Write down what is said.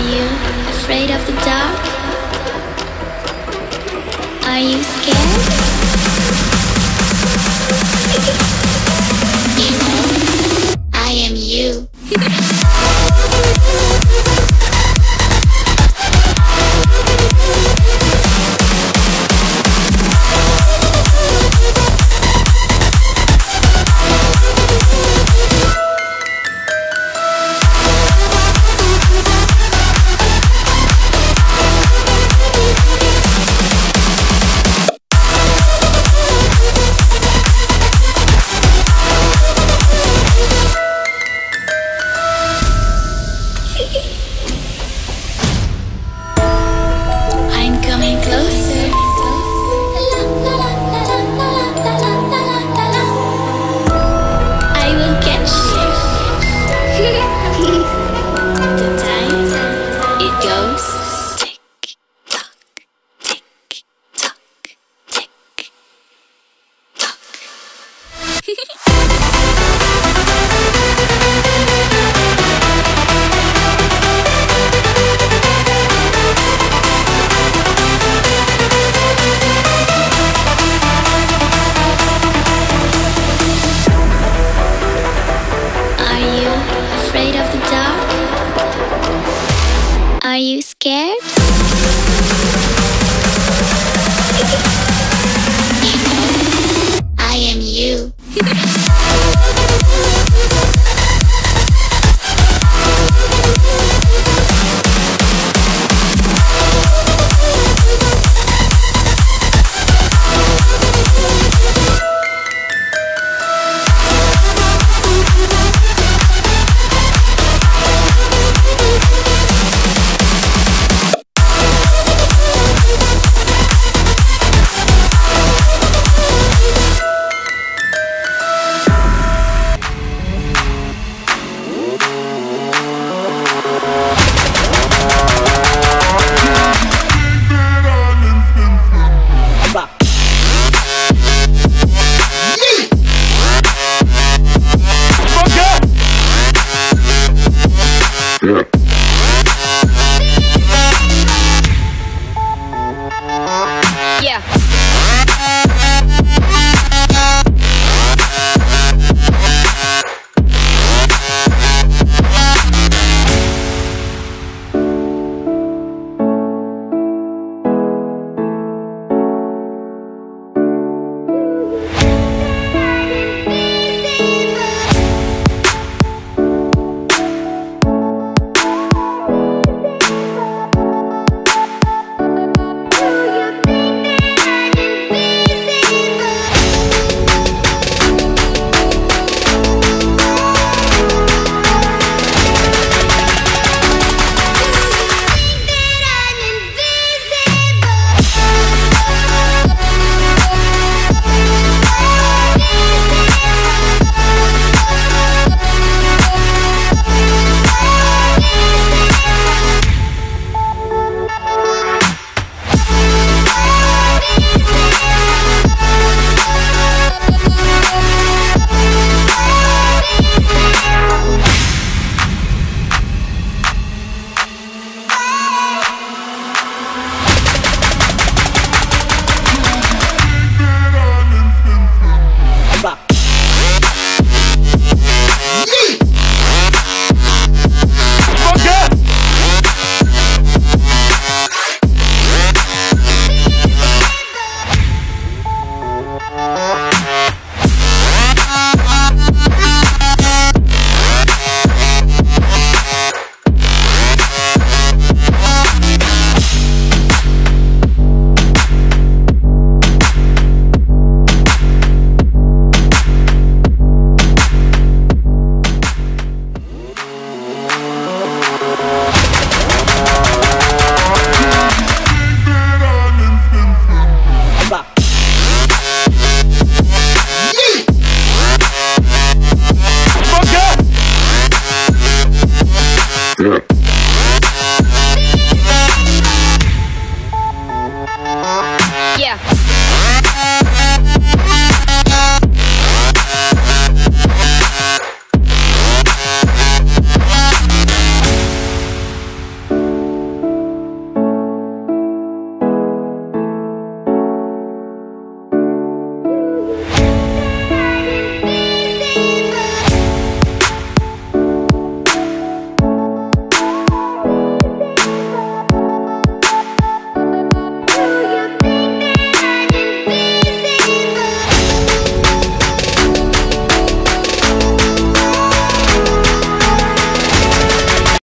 Are you afraid of the dark? Are you scared? You know, I am you. afraid of the dark? Are you scared? I am you. Yeah. Yeah. Yeah.